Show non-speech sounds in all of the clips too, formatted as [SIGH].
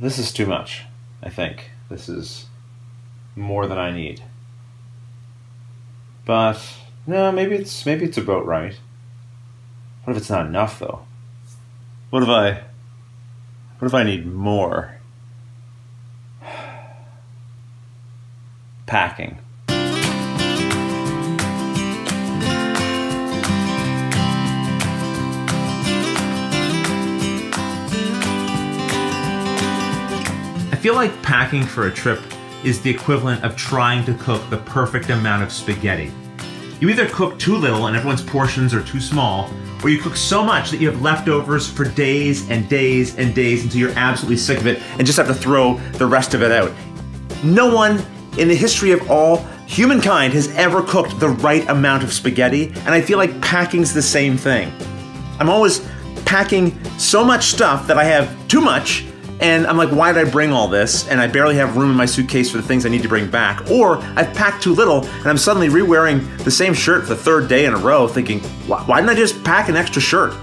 this is too much. I think this is more than I need. But no, maybe it's maybe it's about right. What if it's not enough though? What if I what if I need more? [SIGHS] Packing. Feel like packing for a trip is the equivalent of trying to cook the perfect amount of spaghetti. You either cook too little and everyone's portions are too small, or you cook so much that you have leftovers for days and days and days until you're absolutely sick of it and just have to throw the rest of it out. No one in the history of all humankind has ever cooked the right amount of spaghetti, and I feel like packing's the same thing. I'm always packing so much stuff that I have too much and I'm like, why did I bring all this? And I barely have room in my suitcase for the things I need to bring back. Or I've packed too little and I'm suddenly re-wearing the same shirt for the third day in a row, thinking, why, didn't I just pack an extra shirt?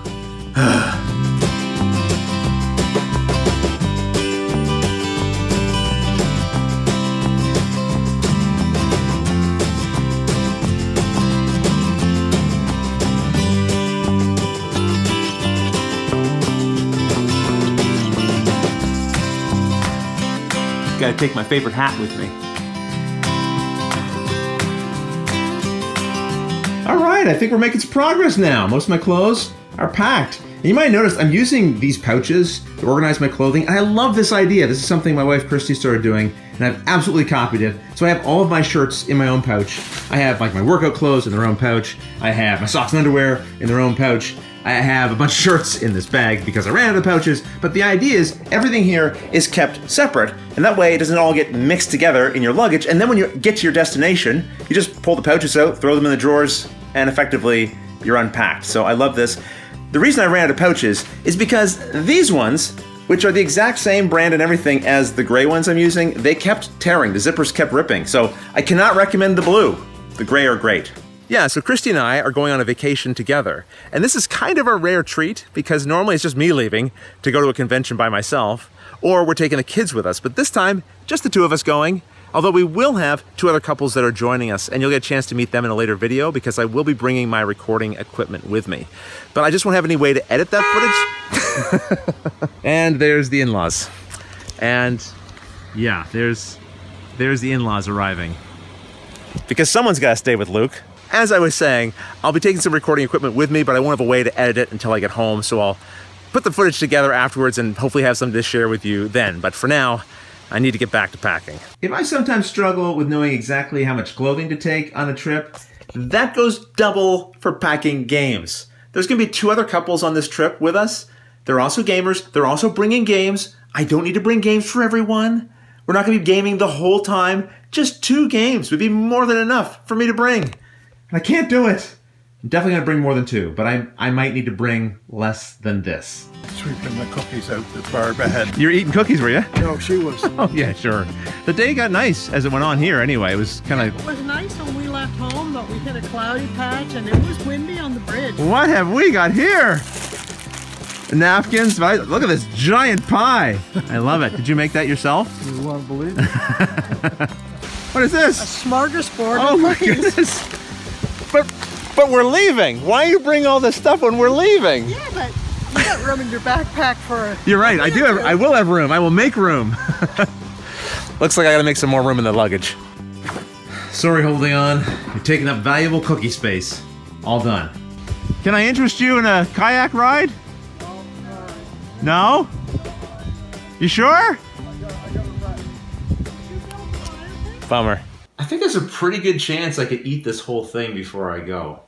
Gotta take my favorite hat with me. All right, I think we're making some progress now. Most of my clothes are packed. And you might notice I'm using these pouches to organize my clothing, and I love this idea. This is something my wife Christy started doing, and I've absolutely copied it. So I have all of my shirts in my own pouch. I have like my workout clothes in their own pouch. I have my socks and underwear in their own pouch. I have a bunch of shirts in this bag because I ran out of pouches, but the idea is everything here is kept separate, and that way it doesn't all get mixed together in your luggage, and then when you get to your destination, you just pull the pouches out, throw them in the drawers, and effectively you're unpacked. So I love this. The reason I ran out of pouches is because these ones, which are the exact same brand and everything as the gray ones I'm using, they kept tearing. The zippers kept ripping. So I cannot recommend the blue. The gray are great. Yeah, so Christy and I are going on a vacation together. And this is kind of a rare treat because normally it's just me leaving to go to a convention by myself, or we're taking the kids with us. But this time, just the two of us going. Although we will have two other couples that are joining us, and you'll get a chance to meet them in a later video because I will be bringing my recording equipment with me. But I just won't have any way to edit that footage. [LAUGHS] and there's the in-laws. And yeah, there's there's the in-laws arriving. Because someone's got to stay with Luke. As I was saying, I'll be taking some recording equipment with me, but I won't have a way to edit it until I get home, so I'll put the footage together afterwards and hopefully have some to share with you then. But for now, I need to get back to packing. If I sometimes struggle with knowing exactly how much clothing to take on a trip, that goes double for packing games. There's gonna be two other couples on this trip with us. They're also gamers, they're also bringing games. I don't need to bring games for everyone. We're not gonna be gaming the whole time. Just two games would be more than enough for me to bring. And I can't do it. I'm definitely gonna bring more than two, but I I might need to bring less than this. Sweeping the cookies out the Barb ahead. You're eating cookies, were you? No, she was. [LAUGHS] Oh yeah, sure. The day got nice as it went on here. Anyway, it was kind of... It was nice when we left home, but we hit a cloudy patch and it was windy on the bridge. What have we got here? Napkins. right? Look at this giant pie. I love it. Did you make that yourself? [LAUGHS] You want to believe it? [LAUGHS] What is this? A Smorgasbord. Oh of my goodness. But but we're leaving. Why you bring all this stuff when we're leaving? Yeah, but you got room in your backpack for. You're right. I do have. I will have room. I will make room. [LAUGHS] Looks like I gotta make some more room in the luggage. Sorry, holding on. You're taking up valuable cookie space. All done. Can I interest you in a kayak ride? No. You sure? Bummer. I think there's a pretty good chance I could eat this whole thing before I go.